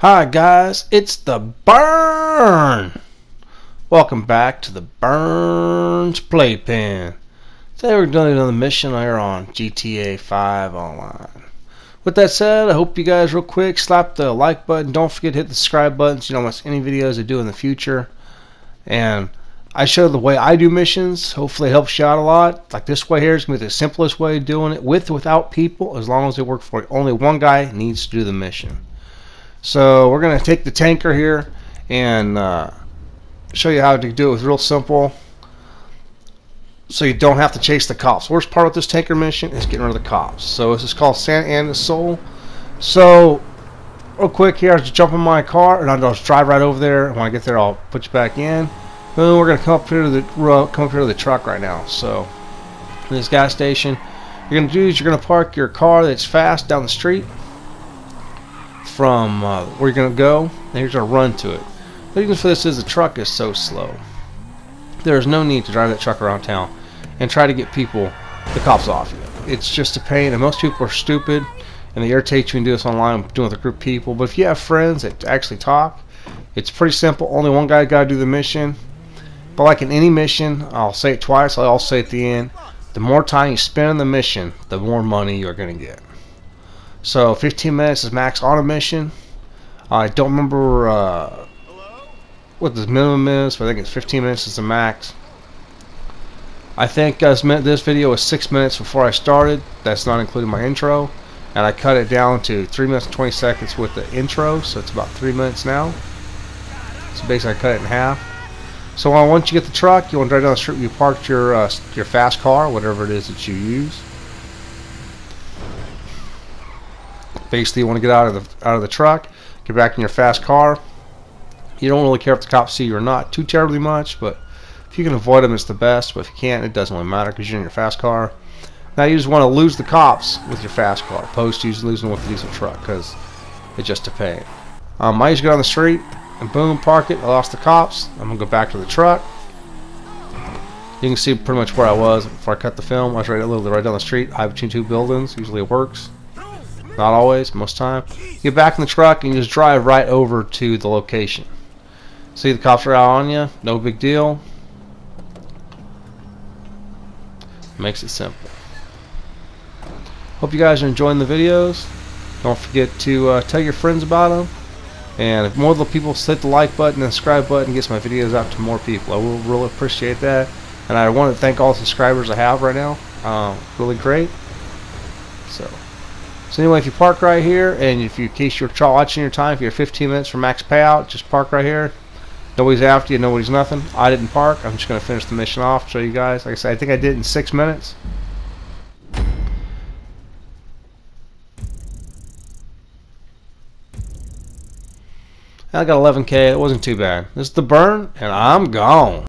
Hi guys, it's the Burn! Welcome back to the Burns Playpen. Today we're doing another mission here on GTA 5 Online. With that said, I hope you guys real quick slap the like button. Don't forget to hit the subscribe button so you don't miss any videos I do in the future. And I show the way I do missions. Hopefully it helps you out a lot. Like this way here is going to be the simplest way of doing it with without people as long as they work for you. Only one guy needs to do the mission. So we're going to take the tanker here and uh, show you how to do it. It's real simple. So you don't have to chase the cops. Worst part of this tanker mission is getting rid of the cops. So this is called San Andreas Seoul. So real quick here, I just jump in my car and I'll just drive right over there. When I get there, I'll put you back in. We're going to come up here to the come up here to the truck right now. So this gas station, you're to do is you're going to park your car that's fast down the street from uh, where you're going to go, and you're going to run to it. The reason for this is the truck is so slow. There's no need to drive that truck around town and try to get people, the cops off you. It's just a pain, and most people are stupid, and they irritate you and do this online doing with a group of people. But if you have friends that actually talk, it's pretty simple. Only one guy got to do the mission. But like in any mission, I'll say it twice, I'll say it at the end. The more time you spend on the mission, the more money you're going to get. So 15 minutes is max on a mission. I don't remember uh, what the minimum is, but I think it's 15 minutes is the max. I think uh, this video was 6 minutes before I started. That's not including my intro. And I cut it down to 3 minutes and 20 seconds with the intro, so it's about 3 minutes now. So basically I cut it in half. So once you get the truck, you want to drive down the street, you parked your, uh, your fast car, whatever it is that you use. Basically, you want to get out of the out of the truck, get back in your fast car. You don't really care if the cops see you or not too terribly much, but if you can avoid them, it's the best. But if you can't, it doesn't really matter because you're in your fast car. Now you just want to lose the cops with your fast car, opposed to losing them with the diesel truck, because it's just a pain. Um, I just go down the street and boom, park it. I lost the cops. I'm gonna go back to the truck. You can see pretty much where I was before I cut the film. I was right, literally right down the street, high between two buildings. Usually it works. Not always, most time. You get back in the truck and you just drive right over to the location. See the cops are out on you, no big deal. Makes it simple. Hope you guys are enjoying the videos. Don't forget to uh, tell your friends about them. And if more of the people hit the like button and subscribe button, gets my videos out to more people. I will really appreciate that. And I want to thank all the subscribers I have right now. Um, really great. So. So anyway, if you park right here, and if you, in case you're watching your time, if you're 15 minutes for max payout, just park right here. Nobody's after you, nobody's nothing. I didn't park. I'm just going to finish the mission off, show you guys. Like I said, I think I did in six minutes. I got 11k. It wasn't too bad. This is the burn, and I'm gone.